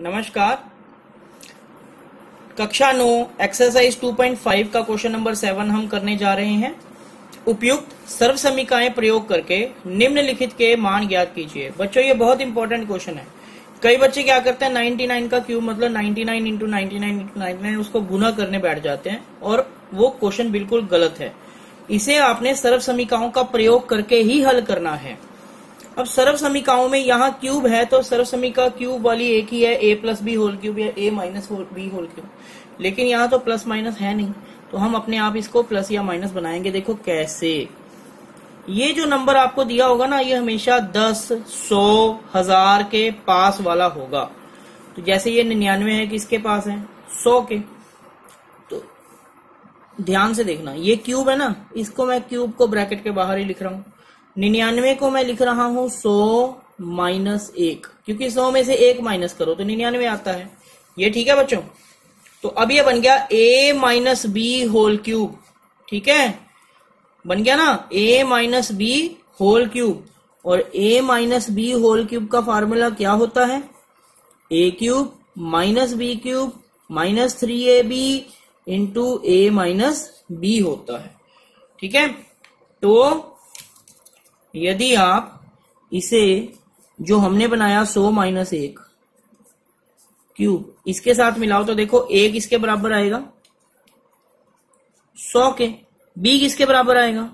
नमस्कार। कक्षा no exercise 2.5 का क्वेश्चन नंबर सेवन हम करने जा रहे हैं। उपयुक्त सर्व समीकाएँ प्रयोग करके निम्नलिखित के मान ज्ञात कीजिए। बच्चों, ये बहुत इंपॉर्टेंट क्वेश्चन है। कई बच्चे क्या करते हैं 99 का क्यूब मतलब 99 नाइन इंटू नाइनटी नाइन उसको गुना करने बैठ जाते हैं और वो क्वेश्चन बिल्कुल गलत है। इसे आपने सर्व समीकाओं का प्रयोग करके ही हल करना है। अब सर्व समीकाओं में यहाँ क्यूब है तो सर्व समीका क्यूब वाली एक ही है A plus B whole cube या A minus B whole cube लेकिन यहाँ तो प्लस माइनस है नहीं तो हम अपने आप इसको प्लस या माइनस बनाएँगे। देखो कैसे। ये जो नंबर आपको दिया होगा ना, ये हमेशा दस, सौ, हज़ार के पास वाला होगा। तो जैसे ये निन्यानवे है, किसके पास है? सौ के। तो ध्यान से देखना, ये क्यूब है ना, इसको मैं क्यूब को ब्रैकेट के बाहर ही लिख रहा हूँ। निन्यानवे को मैं लिख रहा हूँ, सौ माइनस एक। क्योंकि सौ में से एक माइनस करो तो निन्यानवे आता है। ये ठीक है बच्चों? तो अब ये बन गया A minus B whole cube. ठीक है? बन गया ना? A minus B whole cube. और A minus B whole cube का फार्मूला क्या होता है? A cube minus B cube minus three A B into A minus B होता है। ठीक है? तो यदि आप इसे, जो हमने बनाया सो माइनस एक, क्यूब, इसके साथ मिलाओ तो देखो एक इसके बराबर आएगा? सौ के। बी किसके बराबर आएगा?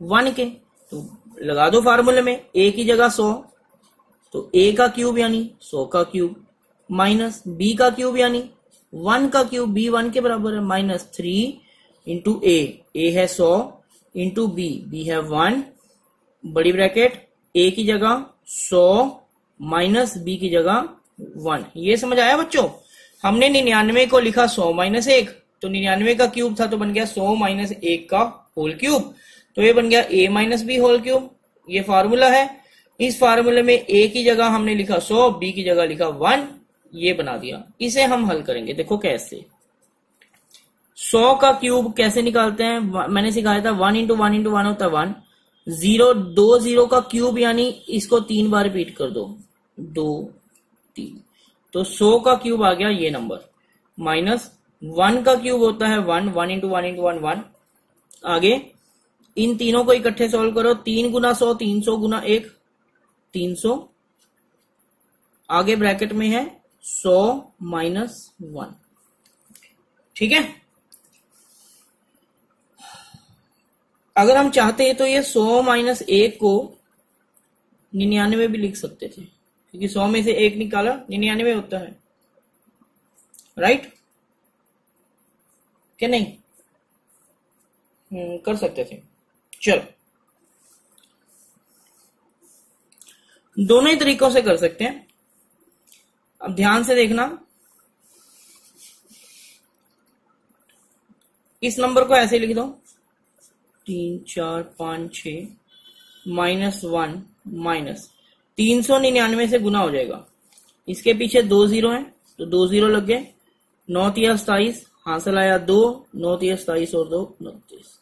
वन के। तो लगा दो फार्मूले में ए की जगह सौ तो ए का क्यूब यानी सौ का क्यूब माइनस बी का क्यूब यानी वन का क्यूब बी वन के बराबर है, minus three into A A है सौ इंटू बी बी है वन बड़ी ब्रैकेट ए की जगह सौ, माइनस बी की जगह वन। ये समझ आया बच्चों? हमने निन्यानवे को लिखा सौ माइनस एक तो निन्यानवे का क्यूब था तो बन गया सौ माइनस एक का होल क्यूब तो ये बन गया A minus B whole cube ये फार्मूला है। इस फार्मूले में ए की जगह हमने लिखा सौ बी की जगह लिखा वन। ये बना दिया। इसे हम हल करेंगे। देखो कैसे। सौ का क्यूब कैसे निकालते हैं? मैंने सिखाया था one into one into one होता है वन। ज़ीरो, दो ज़ीरो का क्यूब यानी इसको तीन बार रिपीट कर दो। दो, तीन। तो सौ का क्यूब आ गया ये नंबर माइनस वन का क्यूब होता है one one into one into one one आगे, इन तीनों को इकट्ठे सॉल्व करो। तीन गुना सौ, तीन सौ गुना एक, तीन सौ। आगे ब्रैकेट में है, सौ माइनस वन ठीक है? अगर हम चाहते हैं तो ये सौ माइनस एक को निन्यानवे भी लिख सकते थे क्योंकि सौ में से एक निकाला निन्यानवे होता है। राइट क्या नहीं? हम्म, कर सकते थे। चलो। दोनों ही तरीकों से कर सकते हैं। अब ध्यान से देखना। इस नंबर को ऐसे लिख दो। तीन, चार, पाँच छ माइनस वन माइनस तीन सौ निन्यानवे से गुना हो जाएगा। इसके पीछे दो ज़ीरो है तो दो ज़ीरो लग गए। नौ तिया सताइस हासिल आया दो, नौ तिया सताइस और दो उनतीस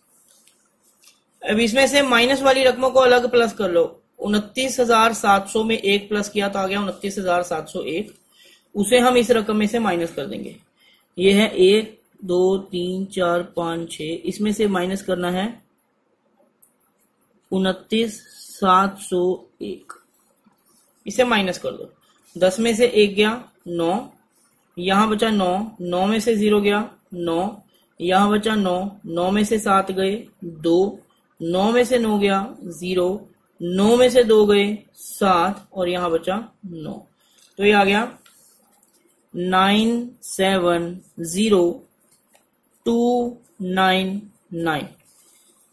अब इसमें से माइनस वाली रकमों को अलग प्लस कर लो। उनतीस हज़ार सात सौ में एक प्लस किया तो आ गया उनतीस हज़ार सात सौ एक। उसे हम इस रकम में से माइनस कर देंगे। ये है एक, दो, तीन, चार, पाँच छ इसमें से माइनस करना है उनतीस, सात सौ एक। इसे माइनस कर दो। दस में से एक गया, नौ। यहाँ बचा नौ। नौ में से ज़ीरो गया, नौ। यहाँ बचा नौ। नौ में से सात गए, दो। नौ में से नौ गया ज़ीरो नौ में से दो गए, सात। और यहाँ बचा नौ। तो ये आ गया nine seven zero two nine nine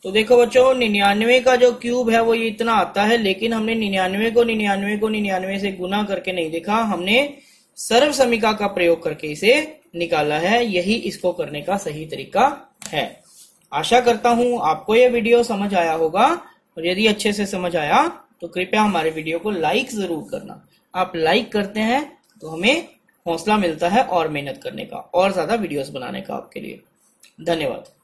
तो देखो बच्चों, निन्यानवे का जो क्यूब है वो ये इतना आता है, लेकिन हमने निन्यानवे को निन्यानवे को निन्यानवे से गुना करके नहीं देखा, हमने सर्व समीका का प्रयोग करके इसे निकाला है, यही इसको करने का सही तरीका है। आशा करता हूँ आपको यह वीडियो समझ आया होगा, और यदि अच्छे से समझ आया तो कृपया हमारे वीडियो को लाइक ज़रूर करना। आप लाइक करते हैं तो हमें हौसला मिलता है और मेहनत करने का, और ज़्यादा वीडियोस बनाने का आपके लिए। धन्यवाद।